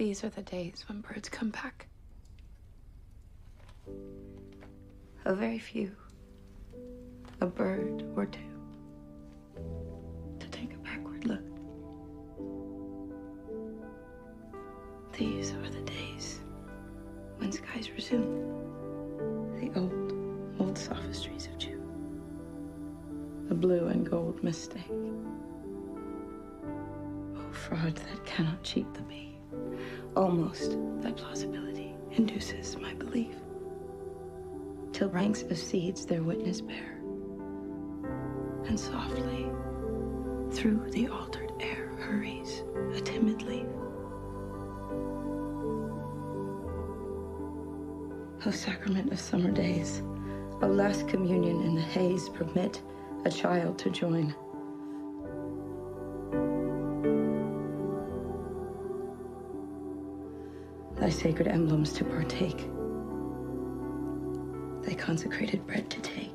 These are the days when birds come back. A very few. A bird or two. To take a backward look. These are the days when skies resume the old, old sophistries of June. The blue and gold mistake. Oh, fraud that cannot cheat the bee. Almost thy plausibility induces my belief. Till ranks of seeds their witness bear. And softly through the altered air hurries a timid leaf. O sacrament of summer days, O last communion in the haze, permit a child to join. Thy sacred emblems to partake, thy consecrated bread to take.